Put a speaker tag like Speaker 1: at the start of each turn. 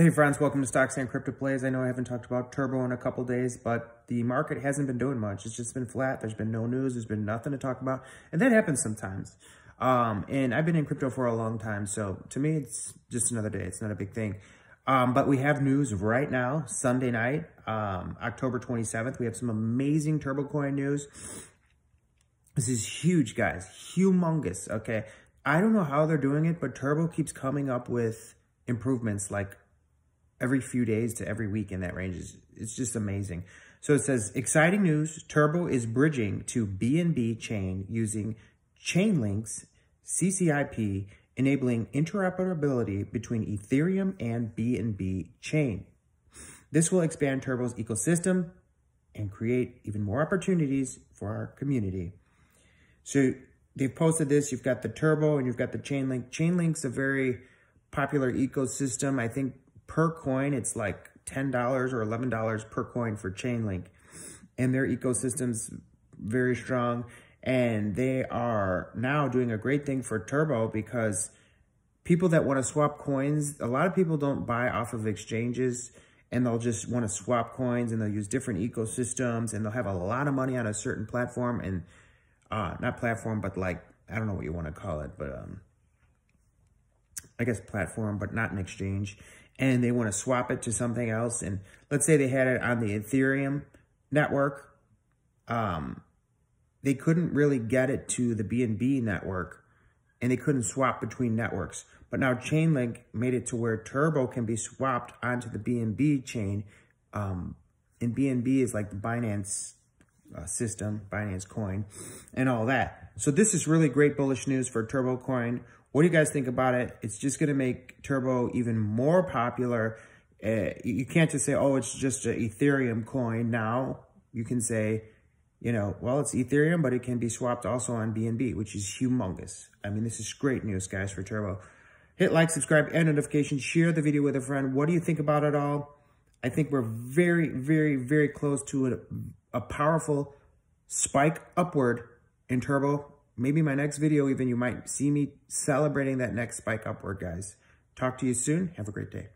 Speaker 1: Hey friends, welcome to Stocks and Crypto Plays. I know I haven't talked about Turbo in a couple days, but the market hasn't been doing much. It's just been flat. There's been no news. There's been nothing to talk about. And that happens sometimes. Um, and I've been in crypto for a long time. So to me, it's just another day. It's not a big thing. Um, but we have news right now, Sunday night, um, October 27th. We have some amazing Turbo Coin news. This is huge, guys. Humongous, okay? I don't know how they're doing it, but Turbo keeps coming up with improvements like every few days to every week in that range. is It's just amazing. So it says, exciting news, Turbo is bridging to BNB chain using Chainlink's CCIP, enabling interoperability between Ethereum and BNB chain. This will expand Turbo's ecosystem and create even more opportunities for our community. So they've posted this. You've got the Turbo and you've got the Chainlink. Chainlink's a very popular ecosystem. I think per coin, it's like $10 or $11 per coin for Chainlink. And their ecosystem's very strong. And they are now doing a great thing for Turbo because people that want to swap coins, a lot of people don't buy off of exchanges and they'll just want to swap coins and they'll use different ecosystems and they'll have a lot of money on a certain platform and uh, not platform, but like, I don't know what you want to call it, but um, I guess platform, but not an exchange and they want to swap it to something else. And let's say they had it on the Ethereum network. Um, they couldn't really get it to the BNB network and they couldn't swap between networks. But now Chainlink made it to where Turbo can be swapped onto the BNB chain. Um, and BNB is like the Binance uh, system, Binance coin, and all that. So this is really great bullish news for Turbo coin. What do you guys think about it? It's just going to make Turbo even more popular. Uh, you can't just say, oh, it's just an Ethereum coin. Now you can say, you know, well, it's Ethereum, but it can be swapped also on BNB, which is humongous. I mean, this is great news, guys, for Turbo. Hit like, subscribe, and notifications. Share the video with a friend. What do you think about it all? I think we're very, very, very close to a, a powerful spike upward in Turbo maybe my next video even, you might see me celebrating that next spike upward, guys. Talk to you soon. Have a great day.